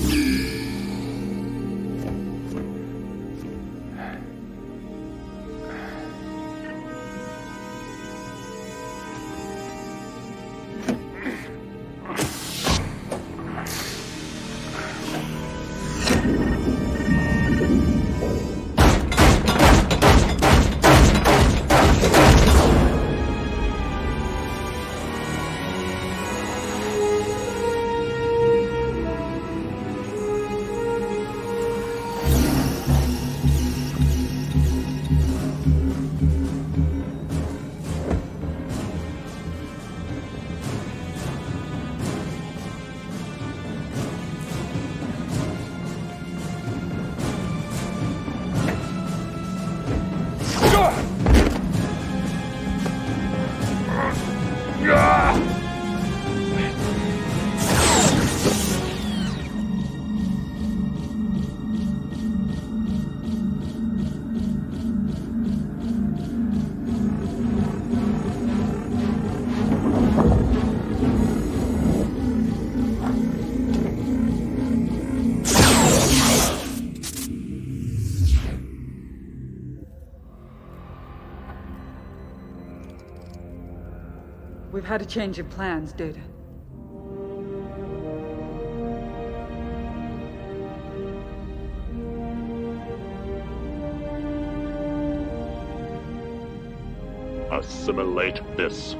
Yeah. We've had a change of plans, Data. Assimilate this.